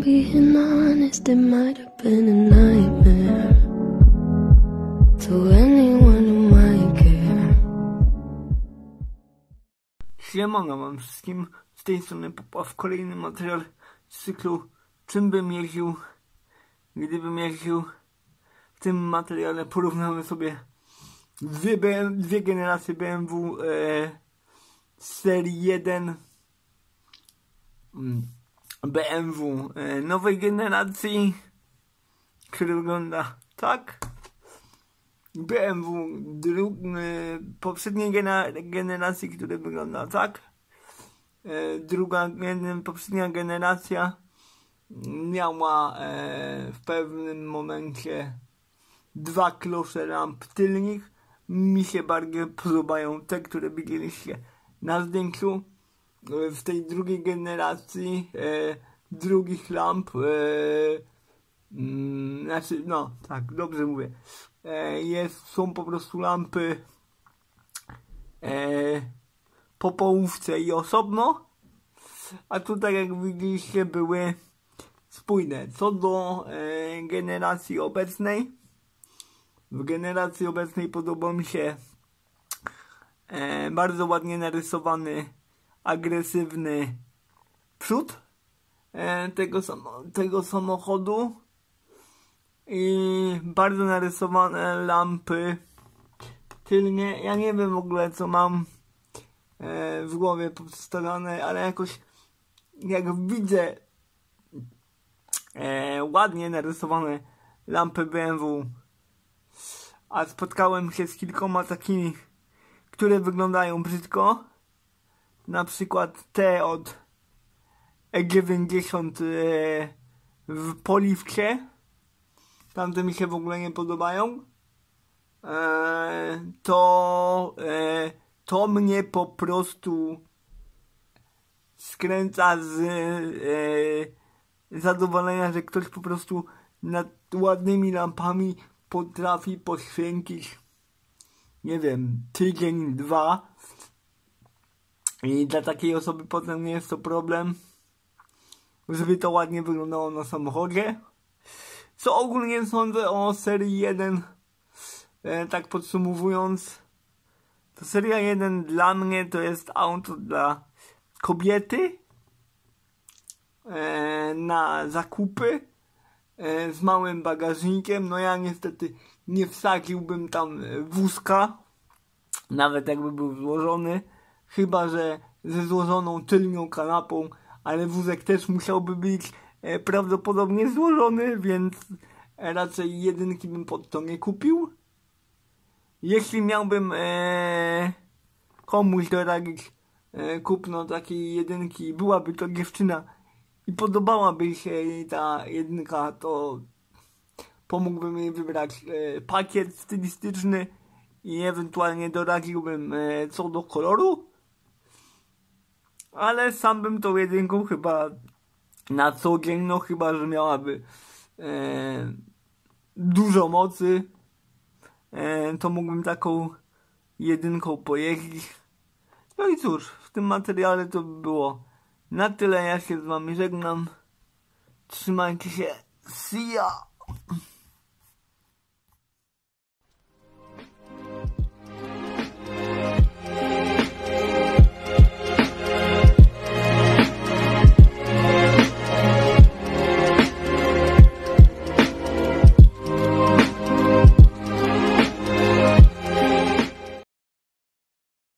Being honest, it might have been a nightmare. To anyone who might care. Siemano wam wszystkim, z tej strony Popław, kolejny materiał z cyklu Czym bym jeździł, gdybym jeździł. W tym materiale porównamy sobie dwie, BM, dwie generacje BMW e, serii 1 mm, BMW e, nowej generacji, który wygląda tak. BMW dru, poprzedniej generacji, który wygląda tak. E, druga, poprzednia generacja miała e, w pewnym momencie dwa klosze lamp tylnych. Mi się bardziej podobają te, które widzieliście na zdjęciu. E, W tej drugiej generacji e, drugich lamp, e, mm, znaczy, no tak, dobrze mówię, e, jest, są po prostu lampy e, po połówce i osobno, a tutaj jak widzieliście były spójne. Co do e, generacji obecnej, w generacji obecnej podoba mi się e, bardzo ładnie narysowany, agresywny przód e, tego, tego samochodu i bardzo narysowane lampy tylnie. Ja nie wiem w ogóle co mam e, w głowie postawione, ale jakoś jak widzę e, ładnie narysowane lampy BMW, a spotkałem się z kilkoma takimi, które wyglądają brzydko, na przykład te od E90 e, w poliwcie, tamte mi się w ogóle nie podobają, e, to e, to mnie po prostu skręca z zadowolenia, że ktoś po prostu nad ładnymi lampami potrafi poświęcić, nie wiem, tydzień, dwa. I dla takiej osoby potem nie jest to problem, żeby to ładnie wyglądało na samochodzie. Co ogólnie sądzę o serii 1, e, tak podsumowując, to seria 1 dla mnie to jest auto dla kobiety e, na zakupy e, z małym bagażnikiem. No ja niestety nie wsadziłbym tam wózka, nawet jakby był złożony, chyba że ze złożoną tylnią kanapą, ale wózek też musiałby być e, prawdopodobnie złożony, więc raczej jedynki bym pod to nie kupił. Jeśli miałbym e, komuś doradzić e, kupno takiej jedynki, byłaby to dziewczyna i podobałaby się jej ta jedynka, to pomógłbym jej wybrać e, pakiet stylistyczny i ewentualnie doradziłbym e, co do koloru. Ale sam bym tą jedynką chyba na co dzień, no chyba, że miałaby e, dużo mocy, e, to mógłbym taką jedynką pojeździć. No i cóż, w tym materiale to by było na tyle. Ja się z wami żegnam. Trzymajcie się. See ya!